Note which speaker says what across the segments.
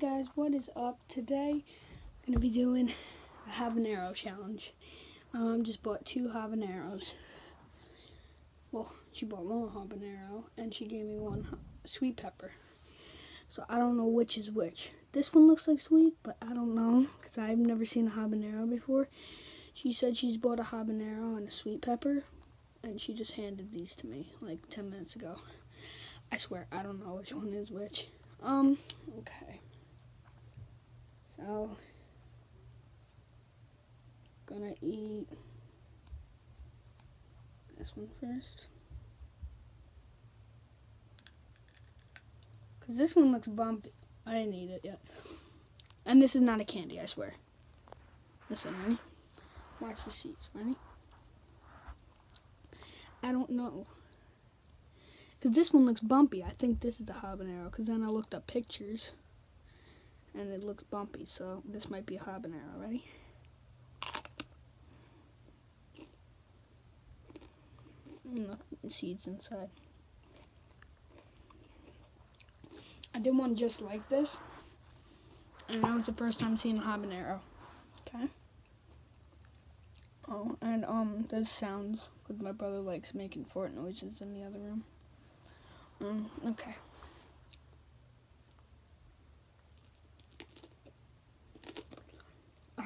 Speaker 1: guys, what is up? Today, I'm going to be doing a habanero challenge. My mom just bought two habaneros. Well, she bought one habanero, and she gave me one sweet pepper. So I don't know which is which. This one looks like sweet, but I don't know, because I've never seen a habanero before. She said she's bought a habanero and a sweet pepper, and she just handed these to me, like 10 minutes ago. I swear, I don't know which one is which. Um, okay. So, gonna eat this one first. Because this one looks bumpy. I didn't eat it yet. And this is not a candy, I swear. Listen, ready? Watch the seeds, ready? I don't know. Because this one looks bumpy. I think this is a habanero. Because then I looked up pictures. And it looks bumpy. So this might be a habanero. Ready? Nothing seeds inside. I did one just like this. And that was the first time seeing a habanero. Okay. Oh, and um, there's sounds because my brother likes making fart noises in the other room. Um, okay.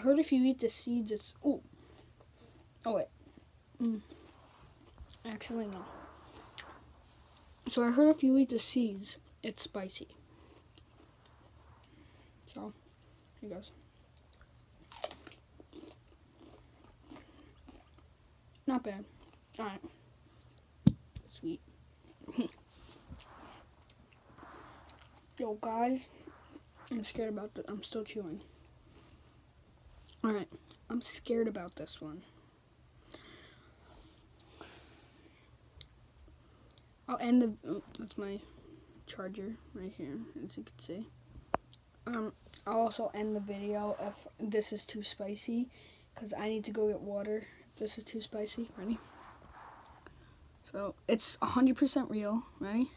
Speaker 1: Heard if you eat the seeds, it's oh. Oh wait. Mm. Actually, no. So I heard if you eat the seeds, it's spicy. So, here goes. Not bad. Alright. Sweet. Yo, guys. I'm scared about the. I'm still chewing. Alright. I'm scared about this one. I'll end the. Oh, that's my charger right here, as you can see. Um, I'll also end the video if this is too spicy, because I need to go get water. If this is too spicy. Ready? So, it's 100% real. Ready?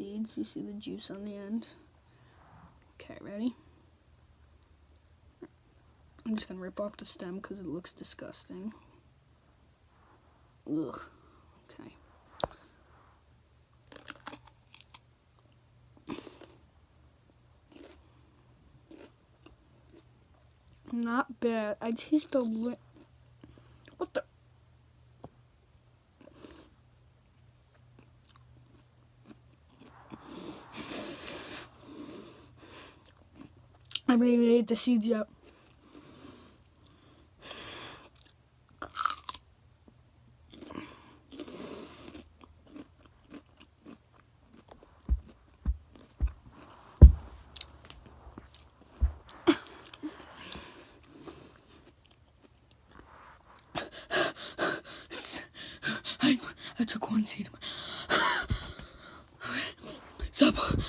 Speaker 1: Seeds. You see the juice on the end. Okay, ready? I'm just gonna rip off the stem because it looks disgusting. Ugh. Okay. Not bad. I taste a li- I haven't even ate the seeds yet. I, took one seed. Stop.